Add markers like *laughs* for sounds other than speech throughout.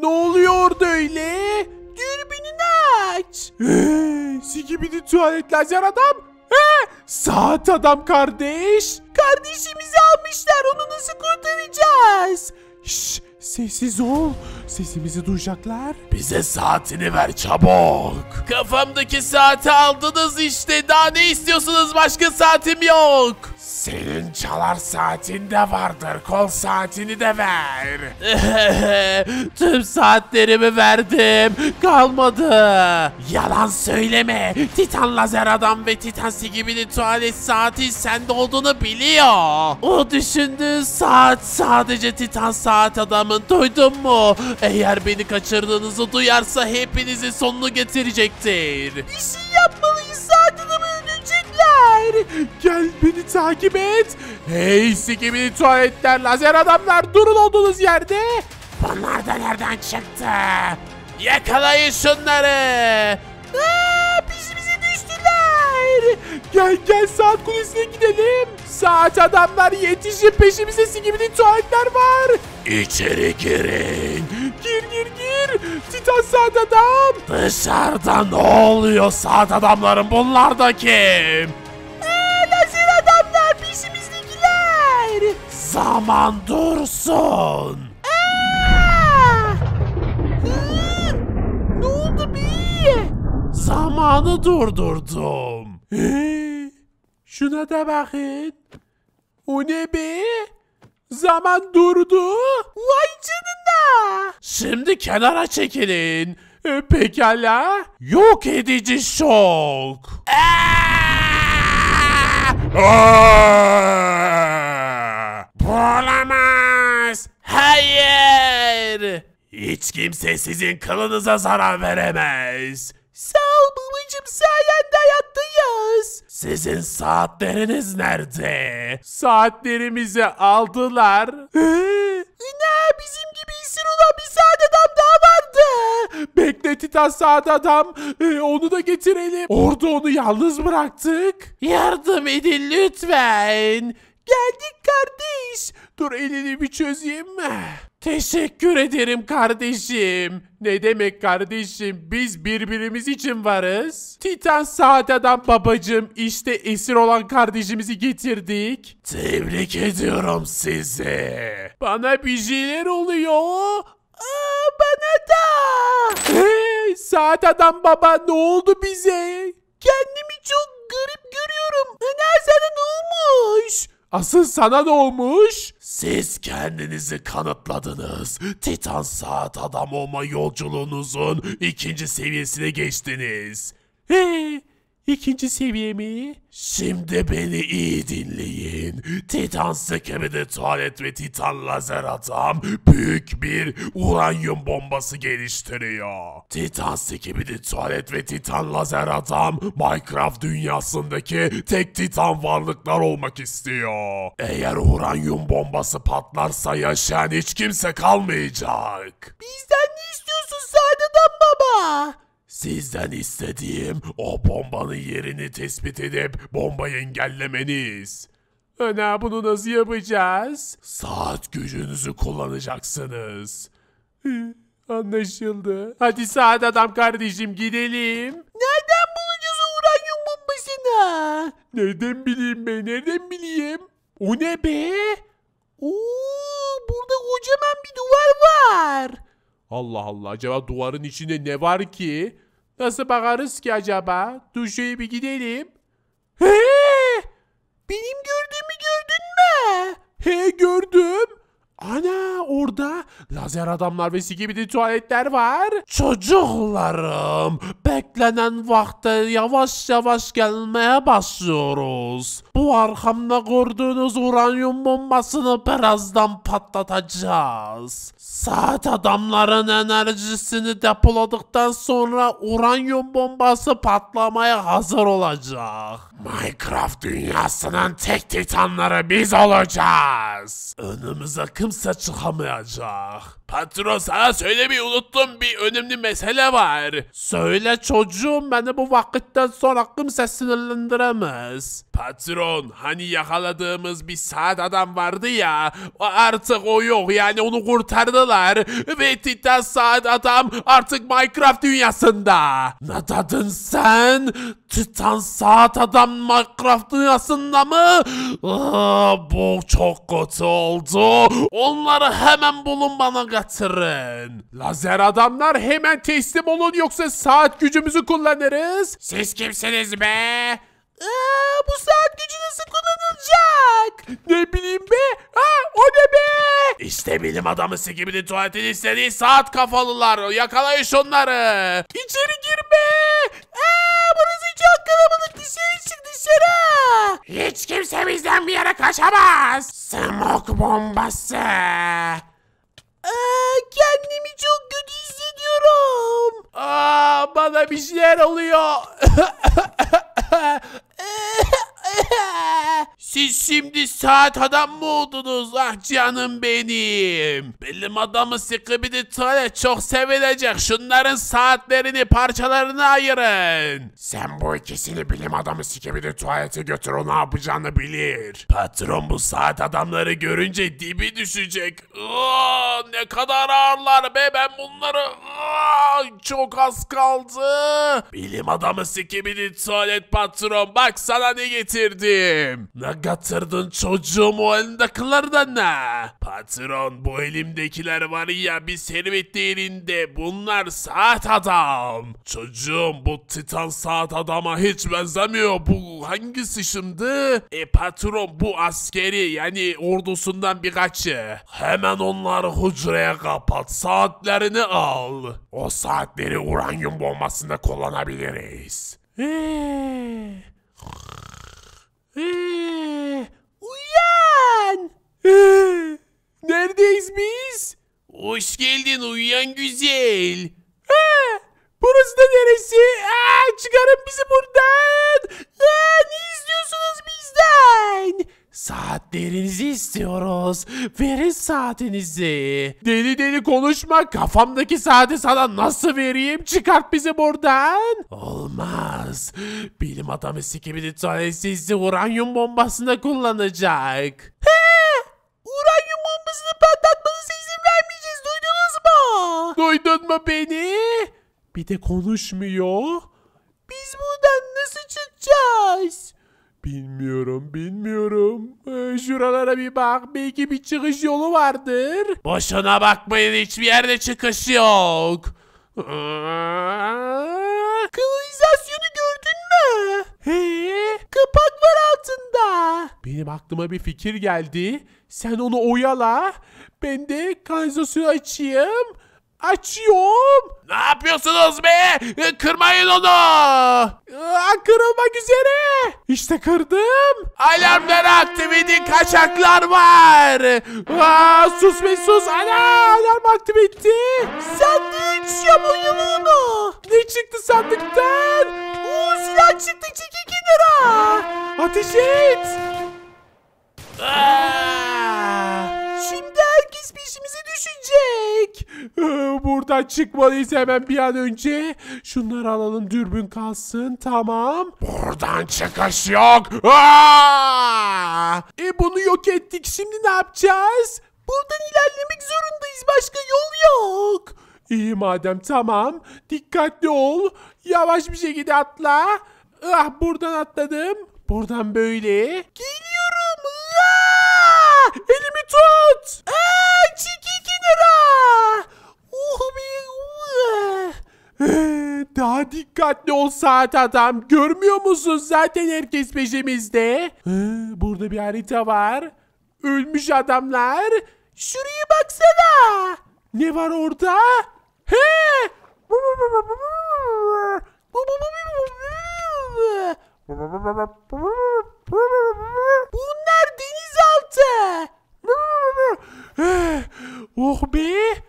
Ne oluyor öyle? Dürbününü aç. Ee, Sikibidi tuvalet lazer adam. Ee, saat adam kardeş. Kardeşimizi almışlar onu nasıl kurtaracağız? Şşş sessiz ol. Sesimizi duyacaklar. Bize saatini ver çabuk. Kafamdaki saati aldınız işte. Daha ne istiyorsunuz? Başka saatim yok. Senin çalar saatin de vardır. Kol saatini de ver. *laughs* Tüm saatlerimi verdim. Kalmadı. Yalan söyleme. Titan lazer adam ve Titan Sigibili tuvalet saati sende olduğunu biliyor. O düşündüğü saat sadece Titan saat adamın. Duydun mu? Eğer beni kaçırdığınızı duyarsa hepinizin sonunu getirecektir. Bir şey yapmalıyız. Öldürecekler. Gel beni takip et. Hey Sigibili tuvaletler, lazer adamlar durun olduğunuz yerde. Bunlar da nereden çıktı? Yakalayın şunları. Aa, peşimize düştüler. Gel gel saat kulesine gidelim. Saat adamlar yetişin peşimize Sigibili tuvaletler var. İçeri girin. Gir gir gir. Titan saat adam. Dışarıda ne oluyor saat adamların bunlar da kim? Zaman dursun. Ne oldu bir? Zamanı durdurdum. Ee, Şuna da bakın. O ne be? Zaman durdu. Vay canına. Şimdi kenara çekilin. Ee, Pekala. Yok edici şok. Bu olamaz. Hayır. Hiç kimse sizin kılınıza zarar veremez. Sağ ol babacım sayende hayattayız. Sizin saatleriniz nerede? Saatlerimizi aldılar. Ne bizim gibi esir olan bir saat adam daha vardı. Bekle Titan saat adam. Ee, onu da getirelim. Orada onu yalnız bıraktık. Yardım edin lütfen. Geldik kardeş. Dur elini bir çözeyim. Teşekkür ederim kardeşim. Ne demek kardeşim? Biz birbirimiz için varız. Titan saat adam babacım işte esir olan kardeşimizi getirdik. Tebrik ediyorum sizi. Bana bir şeyler oluyor. Aa, bana da. Hey, saat adam baba ne oldu bize? Kendimi çok garip görüyorum. Ana sana ne olmuş? Asıl sana ne olmuş? Siz kendinizi kanıtladınız. Titan saat adam olma yolculuğunuzun ikinci seviyesine geçtiniz. He, ikinci seviye mi? Şimdi beni iyi dinleyin. Titan sekemede tuvalet ve Titan lazer adam büyük bir uranyum bombası geliştiriyor. Titan sekemede tuvalet ve Titan lazer adam Minecraft dünyasındaki tek Titan varlıklar olmak istiyor. Eğer uranyum bombası patlarsa yaşayan hiç kimse kalmayacak. Bizden ne istiyorsun Saadet'den baba? Sizden istediğim o bombanın yerini tespit edip bombayı engellemeniz. Ana bunu nasıl yapacağız? Saat gücünüzü kullanacaksınız. Anlaşıldı. Hadi saat adam kardeşim gidelim. Nereden bulacağız uranyum bombasını? Nereden bileyim ben nereden bileyim? O ne be? Oo, burada kocaman bir duvar var. Allah Allah acaba duvarın içinde ne var ki? Nasıl bakarız ki acaba? Dur bir gidelim. He! Benim gördüğümü gördün mü? He gördüm. Ana orada lazer adamlar ve sikibidi tuvaletler var. Çocuklarım beklenen vakte yavaş yavaş gelmeye başlıyoruz. Bu arkamda gördüğünüz uranyum bombasını birazdan patlatacağız. Saat adamların enerjisini depoladıktan sonra uranyum bombası patlamaya hazır olacak. Minecraft dünyasının tek titanları biz olacağız. Önümüze kimse çıkamayacak. Patron sana söylemeyi unuttum bir önemli mesele var. Söyle çocuğum beni bu vakitten sonra kimse sinirlendiremez. Patron hani yakaladığımız bir saat adam vardı ya artık o yok yani onu kurtardılar ve Titan saat adam artık Minecraft dünyasında. Ne dedin sen? Titan saat adam Minecraft dünyasında mı? Aa, bu çok kötü oldu. Onları hemen bulun bana getirin. Lazer adamlar hemen teslim olun yoksa saat gücümüzü kullanırız. Siz kimsiniz be? Aa, bu saat gücü nasıl kullanılacak? Ne bileyim be? Ha, o ne be? İşte bilim adamı Skibidi tuvaletin istediği saat kafalılar. Yakalayın şunları. İçeri girme. Kalabalık. Dışarı çık dışarı. Hiç kimse bizden bir yere kaçamaz. Smoke bombası. Aa, kendimi çok kötü hissediyorum. Aa, bana bir şeyler oluyor. *laughs* *laughs* Siz şimdi saat adam mı oldunuz? Ah canım benim. Bilim adamı Skibidi Tuvalet çok sevilecek. Şunların saatlerini parçalarına ayırın. Sen bu ikisini bilim adamı Skibidi Tuvalet'e götür o ne yapacağını bilir. Patron bu saat adamları görünce dibi düşecek. Aa, ne kadar ağırlar be ben bunları Aa, çok az kaldı. Bilim adamı Skibidi Tuvalet patron bak sana ne getirdim. Ne getirdin çocuğum o elindekilerden ne? Patron bu elimdekiler var ya bir servet değerinde bunlar saat adam. Çocuğum bu titan saat adama hiç benzemiyor bu hangisi şimdi? E patron bu askeri yani ordusundan birkaçı. Hemen onları hücreye kapat saatlerini al. O saatleri uranyum bombasında kullanabiliriz. Eee. Ee, uyan! Ee, neredeyiz biz? Hoş geldin uyuyan güzel. Ha, burası da neresi? Aa, çıkarın bizi buradan. Aa, ne istiyorsunuz bizden? Saatlerinizi istiyoruz. Verin saatinizi. Deli deli konuşma. Kafamdaki saati sana nasıl vereyim? Çıkart bizi buradan. Olmaz. Bilim adamı Skibidi Tuvalet sizi uranyum bombasında kullanacak. He! Uranyum bombasını patlatmanıza izin vermeyeceğiz. Duydunuz mu? Duydun mu beni? Bir de konuşmuyor. Biz buradan nasıl çıkacağız? Bilmiyorum, bilmiyorum. Ee, şuralara bir bak. Belki bir çıkış yolu vardır. Boşuna bakmayın. Hiçbir yerde çıkış yok. Kanalizasyonu gördün mü? He, kapak var altında. Benim aklıma bir fikir geldi. Sen onu oyala. Ben de kanalizasyonu açayım. Açıyorum. Ne yapıyorsunuz be? Kırmayın onu. Aa, kırılmak üzere. İşte kırdım. Alarmları aktif edin. Kaçaklar var. Aa, sus be sus. Ana alarm aktif etti. Açacağım oyunu onu. Ne çıktı sandıktan? Oo silah çıktı. Çekil kenara. Ateş et. Aa! Şimdi peşimize düşecek. Ee, Buradan çıkmalıyız hemen bir an önce. Şunları alalım dürbün kalsın tamam. Buradan çıkış yok. Aa! E bunu yok ettik şimdi ne yapacağız? Buradan ilerlemek zorundayız başka yol yok. İyi madem tamam. Dikkatli ol. Yavaş bir şekilde atla. Ah buradan atladım. Buradan böyle. Geliyorum. Elimi tut. Aa, çekil kenara. Oh. Ee, Daha dikkatli ol saat adam. Görmüyor musun? Zaten herkes peşimizde. Ee, Burada bir harita var. Ölmüş adamlar. Şuraya baksana. Ne var orada? He! Bunlar amca. oh be.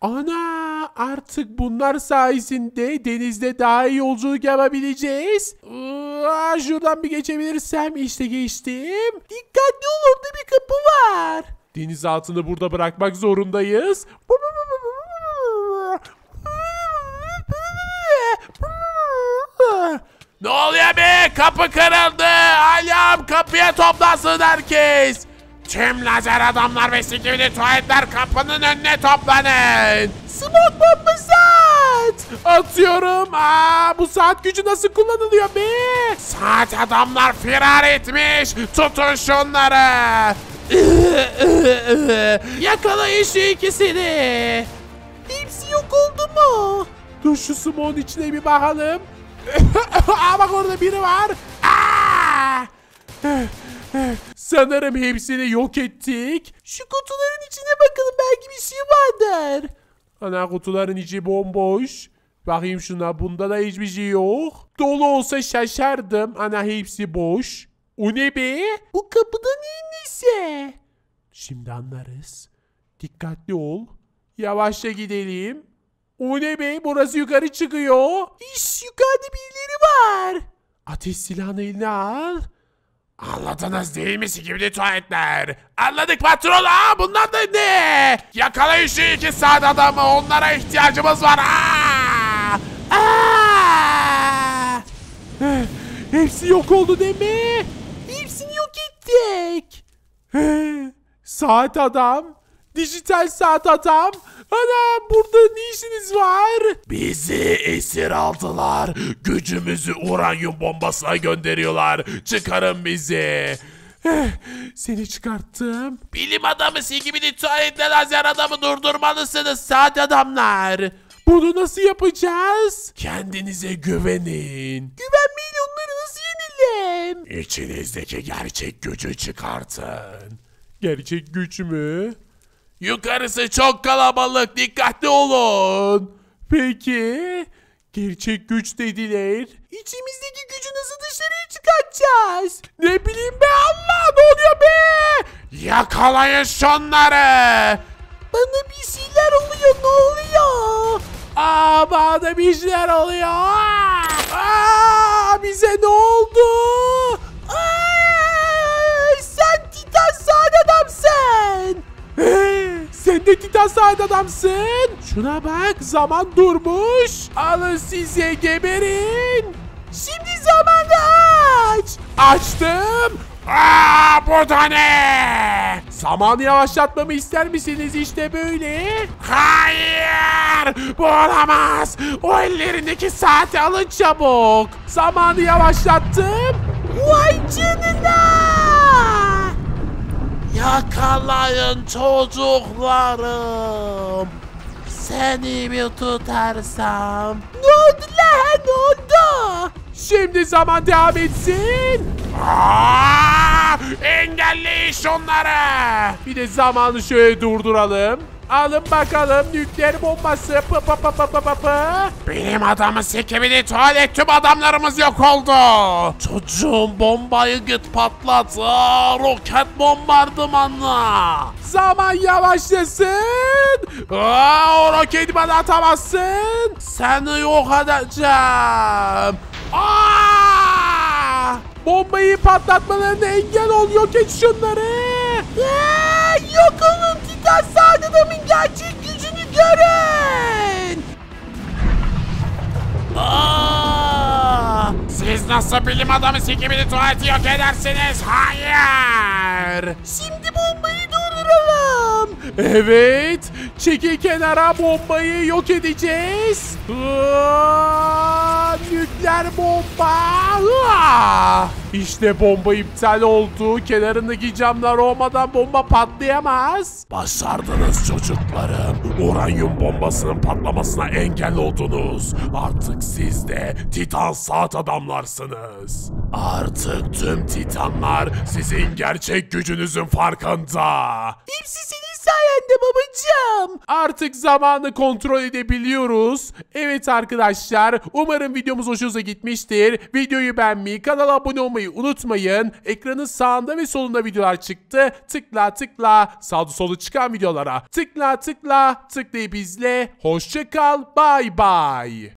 Ana artık bunlar sayesinde denizde daha iyi yolculuk yapabileceğiz. Şuradan bir geçebilirsem işte geçtim. Dikkatli ol orada bir kapı var. Denizaltını burada bırakmak zorundayız. Ne oluyor be? Kapı kırıldı. Alam kapıya toplansın herkes. Tüm lazer adamlar ve sikimli tuvaletler kapının önüne toplanın. Smoke bombası at. Atıyorum. Aa, bu saat gücü nasıl kullanılıyor be? Saat adamlar firar etmiş. Tutun şunları. *laughs* Yakalayın şu ikisini. Hepsi yok oldu mu? Dur şu smoke'un içine bir bakalım. *laughs* Aa bak orada biri var. Aa! Sanırım hepsini yok ettik. Şu kutuların içine bakalım belki bir şey vardır. Ana kutuların içi bomboş. Bakayım şuna bunda da hiçbir şey yok. Dolu olsa şaşardım. Ana hepsi boş. O ne be? Bu kapıda neyin nesi? Şimdi anlarız. Dikkatli ol. Yavaşça gidelim. O ne be? Burası yukarı çıkıyor. İş yukarıda birileri var. Ateş silahını eline al. Anladınız değil mi sikimli tuvaletler? Anladık patron. Aa, bunlar da ne? Yakalayın şu iki saat adamı. Onlara ihtiyacımız var. Aa! Aa! Hepsi yok oldu değil mi? Hepsini yok ettik. Saat adam. Dijital saat adam. Ana burada ne işiniz var? Bizi esir aldılar. Gücümüzü uranyum bombasına gönderiyorlar. Çıkarın bizi. Eh, Seni çıkarttım. Bilim adamı sikimli tuvaletle lazer adamı durdurmalısınız saat adamlar. Bunu nasıl yapacağız? Kendinize güvenin. Güvenmeyin onları nasıl yenelim? İçinizdeki gerçek gücü çıkartın. Gerçek güç mü? Yukarısı çok kalabalık. Dikkatli olun. Peki. Gerçek güç dediler. İçimizdeki gücü nasıl dışarıya çıkartacağız? Ne bileyim be Allah ne oluyor be? Yakalayın şunları. Bana bir şeyler oluyor ne oluyor? Aa bana bir şeyler oluyor. Aa bize ne oldu? Aa, sen Titan saat adamsın. Sen de Titan saat adamsın. Şuna bak zaman durmuş. Alın size geberin. Şimdi zamanı aç. Açtım. Aa, bu da ne? Zamanı yavaşlatmamı ister misiniz işte böyle? Hayır. Bu olamaz. O ellerindeki saati alın Çabuk. Zamanı yavaşlattım. Vay canına. Yakalayın çocuklarım. Seni mi tutarsam? Ne oldu lan ne oldu? Şimdi zaman devam etsin. Aa, engelleyin şunları. Bir de zamanı şöyle durduralım. Alın bakalım nükleer bombası. Pı pı pı pı pı pı pı. Bilim adamı sekemini tuvalet tüm adamlarımız yok oldu. Çocuğum bombayı git patlat. Aa, roket bombardımanla. Zaman yavaşlasın. Aa, o roketi bana atamazsın. Seni yok edeceğim. Aa! Bombayı patlatmalarına engel ol yok et şunları. Aa, yok olun Titan Saat adamın gerçek gücünü görün. Aa! Siz nasıl bilim adamı sekemini tuvaleti yok edersiniz? Hayır. Şimdi bombayı durduralım. Evet. Çekil kenara bombayı yok edeceğiz. Aa, nükleer bomba. Aa! İşte bomba iptal oldu. Kenarındaki camlar olmadan bomba patlayamaz. Başardınız çocuklarım. Uranyum bombasının patlamasına engel oldunuz. Artık siz de Titan saat adamlarsınız. Artık tüm Titanlar sizin gerçek gücünüzün farkında. Hepsi senin sayende babacığım. Artık zamanı kontrol edebiliyoruz. Evet arkadaşlar umarım videomuz hoşunuza gitmiştir. Videoyu beğenmeyi, kanala abone olmayı unutmayın. Ekranın sağında ve solunda videolar çıktı. Tıkla tıkla sağda solu çıkan videolara. Tıkla tıkla tıklayıp izle. Hoşça kal. Bay bay.